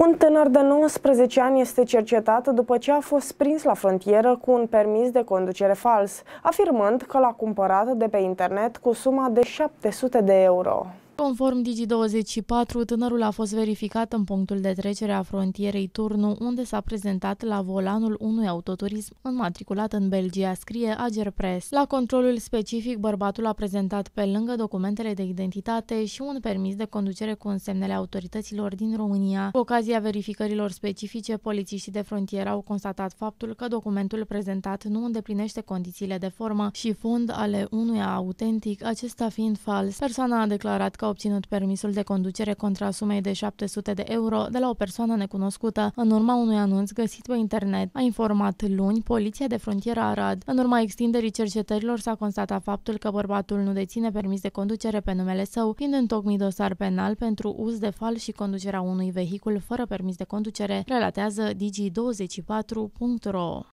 Un tânăr de 19 ani este cercetat după ce a fost prins la frontieră cu un permis de conducere fals, afirmând că l-a cumpărat de pe internet cu suma de 700 de euro. Conform Digi24, tânărul a fost verificat în punctul de trecere a frontierei Turnu, unde s-a prezentat la volanul unui autoturism înmatriculat în Belgia, scrie Agerpres. La controlul specific, bărbatul a prezentat pe lângă documentele de identitate și un permis de conducere cu însemnele autorităților din România. Cu ocazia verificărilor specifice, polițiștii de frontieră au constatat faptul că documentul prezentat nu îndeplinește condițiile de formă și fond ale unuia autentic, acesta fiind fals. Persoana a declarat că obținut permisul de conducere contra sumei de 700 de euro de la o persoană necunoscută, în urma unui anunț găsit pe internet, a informat luni Poliția de Frontieră Arad. În urma extinderii cercetărilor s-a constatat faptul că bărbatul nu deține permis de conducere pe numele său, fiind întocmit dosar penal pentru uz de fal și conducerea unui vehicul fără permis de conducere, relatează Digi24.ro.